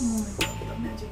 Oh my god, the magic.